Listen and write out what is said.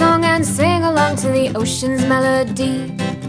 song and sing along to the ocean's melody.